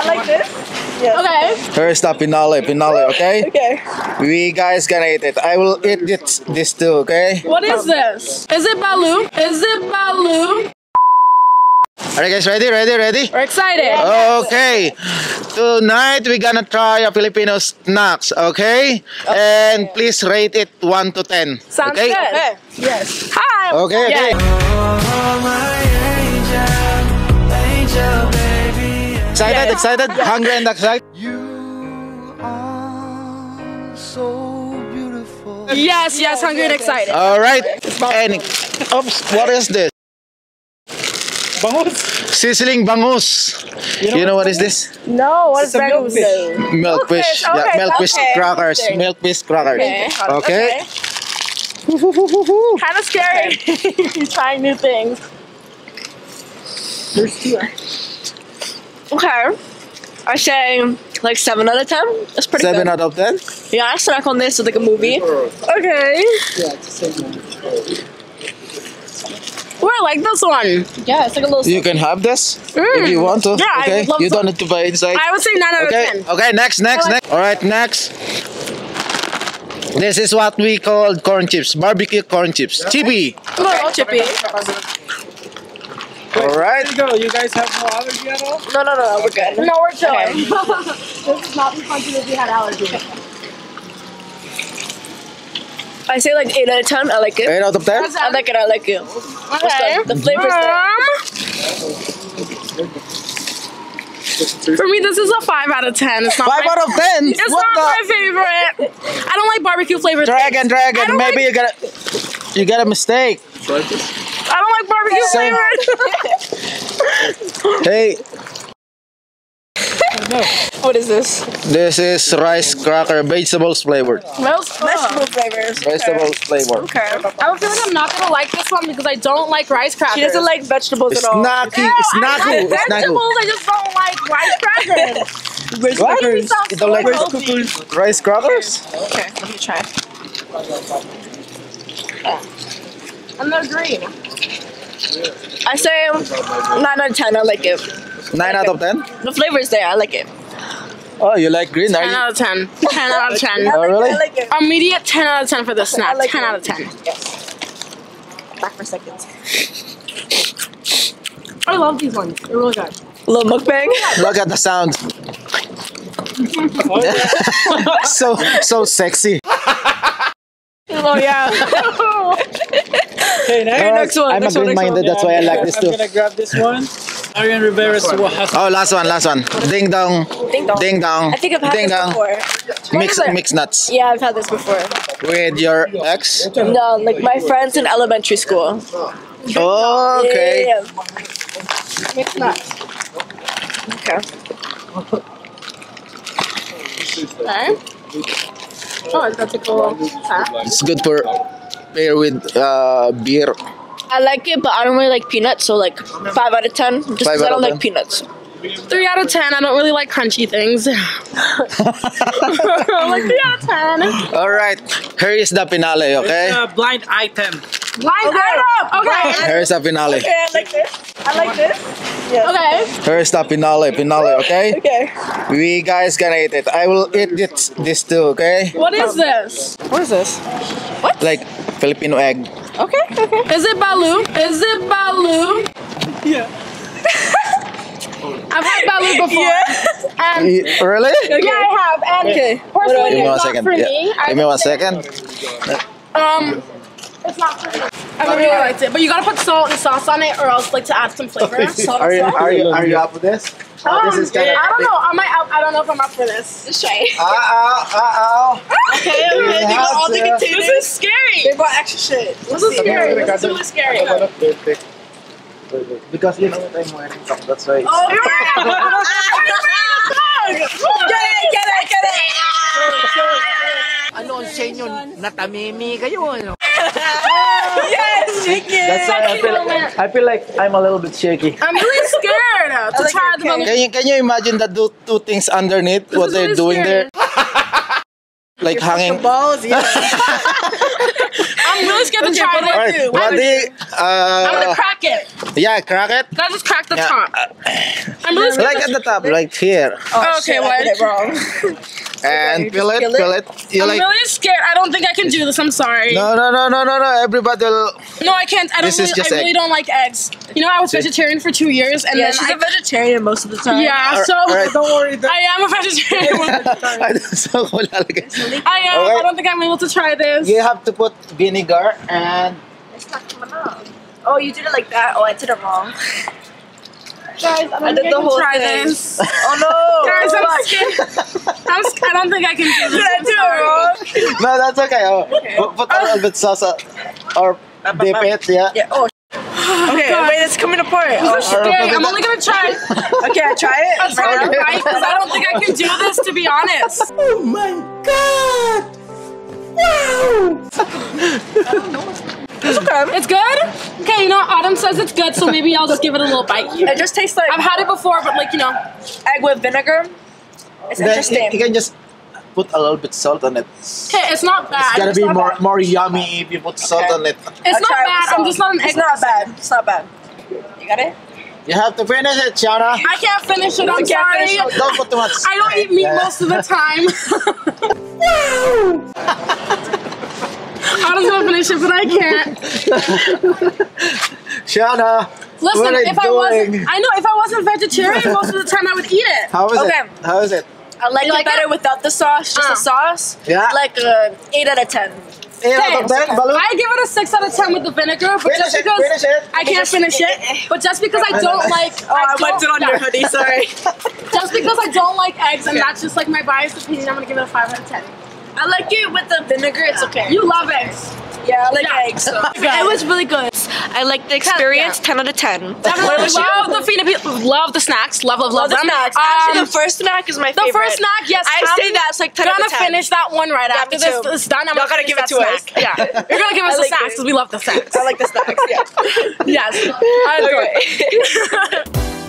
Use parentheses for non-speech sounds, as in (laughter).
I like this. Yes. Okay. Here's the finale, finale, okay? Okay. We guys gonna eat it. I will eat this, this too, okay? What is this? Is it Balut? Is it Balut? Alright guys, ready, ready, ready? We're excited. Okay. Tonight we're gonna try a Filipino snacks, okay? And please rate it 1 to 10. Sounds okay? good. Okay. Yes. Hi. Okay, okay. Excited, (laughs) excited, hungry and excited. You are so beautiful. Yes, yes, hungry and excited. All right. And oops, what is this? Bangus. Sizzling bangus. You know, what is this? No, what is It's a milk bangus? fish. Milkfish. okay, yeah, milkfish okay. crackers. Milkfish crackers. Okay. Okay. Kind of scary. (laughs) Trying new things. There's two. Okay. I say like 7 out of 10. That's pretty Seven good. out of ten. Yeah, I snack on this with like a movie. Okay. Yeah, it's the same one. Ooh, I like this one. Yeah, it's like a little. You can have this if you mm. want to. Yeah, I okay. would love you don't need to buy inside. I would say 9 out Okay. of 10. Okay. Next. Next. Like- Next. All right. Next. This is what we call corn chips, barbecue corn chips, chippy. Little chippy. All right. There you go. You guys have no allergy at all? No, no, no, we're good. No, we're chilling. (laughs) this would not be fun if we had allergies. I say like 8 out of 10. I like it. Eight out of ten. I like it. I like it. Okay. The flavor's there. For me, this is a five out of ten. It's not Five my, out of ten. It's what not my favorite. I don't like barbecue flavored. Dragon, things. dragon. Maybe like, you got a, you got a mistake. I don't like barbecue Same. flavored. (laughs) Hey, oh, What is this? this is rice cracker, vegetables flavored. Smells Vegetable flavors. Vegetables oh. flavored. Okay. I would feel like I'm not gonna like this one because I don't like rice crackers. She doesn't like vegetables at all. Snacky, Ew, I snacky, like snacky. vegetables. I just don't like rice crackers. What? Making me sound You don't like healthy. rice crackers? Okay, let me try. And they're green. I say 9 out of 10. I like it. Nine out of ten. The flavor is there. I like it. Oh, you like green? Are 10 out of 10. 10 out of (laughs) 10. Oh, really? like it. Immediate 10 out of 10 for this snack. like 10 it. out of 10. Yes. Back for seconds. I love these ones. They're really good. Little mukbang. Look at the sound. (laughs) (laughs) so so sexy. oh yeah. Okay, now next one, I'm next a one, green next minded, that's why I like this I'm too. gonna grab this one. Arian Rivera has Oh, last one, last one. Ding dong. Ding dong. Ding dong. I think I've had Ding this dong. before. Mix is it? mix nuts Yeah, I've had this before. with your ex. No, like my friends in elementary school. Oh, okay. Yeah, yeah, yeah. Mixed nuts. Okay. Okay. Oh, that's a cool. Huh? It's good for pair with uh, beer. I like it, but I don't really like peanuts, so like 5 out of 10. Just Five because I don't of like 10. peanuts. 3 out of 10. I don't really like crunchy things. (laughs) like 3 out of 10. All right. Here is the finale, okay? It's a blind item. Line item. Okay. Here's the finale. Okay, I like this. I like this. Yes. Okay. First the finale, pinole, okay? Okay. We guys gonna eat it. I will eat this, this too, okay? What is this? What is this? What? Like Filipino egg. Okay, okay. Is it Balut? Is it Balut? Yeah. I've had Balut before. Yeah. And Y- Really? yeah, I have. And Okay. personally, Give me it's not second. for Yeah. me. I Give me would one say- second. Um, it's not for me. I really liked it, but you gotta put salt and sauce on it, or else like to add some (laughs) flavor. Salt Are you are you are you up with this? Um, this is kinda- I don't know. I might. I don't know if I'm up for this. Let's try. Ah ah ah Okay, okay. They got all the containers. This is scary. They bought extra shit. This is scary. This is really scary. Because you know what I'm wearing that's why. Oh, (laughs) Get it, get it, get it. Ano sa inyo? Natamimi kayo, ano? (laughs) Yes, chicken. That's why I feel I feel like I'm a little bit shaky. I'm really scared to (laughs) like try your the balloon. Can you can you imagine the two, two things underneath what is they're really doing there? scary. (laughs) Like hanging. Balls, yeah. I I'm really scared to try All right, this. what do you, I'm gonna uh, crack it. yeah, crack it. Gotta just crack the Yeah. top. I'm really scared. Like at the top, like here. Oh, Okay, shit, I what? did it wrong. And you peel just it, peel it? peel it. You I'm like, really scared. I don't think I can do this. I'm sorry. no, no, no, no, no, no. Everybody will, No, I can't. I don't. This is really, just I really don't like eggs. You know, I was vegetarian for two years, and Yeah, then she's I, a vegetarian most of the time. yeah. All So right. (laughs) Don't worry. That, I am a vegetarian. (laughs) I don't so. I am. Okay. I don't think I'm able to try this. You have to put vinegar and It's not coming out. Oh, you did it like that. Oh, I did it wrong. (laughs) Guys, I don't I did the whole try thing. this. (laughs) Oh no! Guys, I'm Fuck. scared. I'm sc- I don't think I can do this. Did I do it wrong? no, that's okay. Oh, put, put a little bit sauce uh, or dip it, yeah. Yeah. Oh. Okay. God. Wait, it's coming apart. This Oh, is scary. I'm only gonna try. (laughs) okay, I try it. That's hard to bite because I don't think I can do this. To be honest. Oh my god! It's okay. It's good. Okay, you know Autumn says it's good, so maybe I'll just give it a little bite. It just tastes like I've had it before, but like you know, egg with vinegar. It's Then interesting. you, you can just put a little bit salt on it. okay, it's not bad. It's gotta be more bad. more yummy if you put salt Okay. on it. It's I'll not try it bad. I'm just not an egg. It's not bad. It's not bad. You got it? You have to finish it, Shana. I can't finish it. I'm sorry. it. Don't put too much. I don't eat meat Yeah. most of the time. (laughs) (laughs) Autumn's gonna finish it, but I can't. (laughs) Shana, Listen, what are you if I doing? wasn't, I know if I wasn't vegetarian, most of the time I would eat it. How is Okay. it? How is it? I like You it like better it? without the sauce. Just Uh. the sauce. Yeah. Like a eight out of ten. Eight out of ten, I give it a six out of ten with the vinegar, but Finish just it, because finish it. I can't finish it, (laughs) but just because I I don't like, Oh, I, don't- wiped it on yeah. your hoodie. Sorry. (laughs) Just because I don't like eggs, and that's just like my biased opinion, I'm gonna give it a five out of ten. I like it with the vinegar. It's okay. You love eggs. yeah, I like Yeah. eggs. So. (laughs) It was really good. I like the experience, Ten out of ten. Definitely love the Filipino, love the snacks, love, love, love, Love the them. snacks. Um, Actually, the first snack is my favorite. the first snack, yes. I I'm say that's like ten out gonna of ten. finish that one right after me this too. is done. I'm Y'all gonna gotta give it to that us. Yeah, (laughs) you're gonna give us I the snacks because we love the snacks. I like the snacks. Yeah. (laughs) yes, I enjoy it. Okay.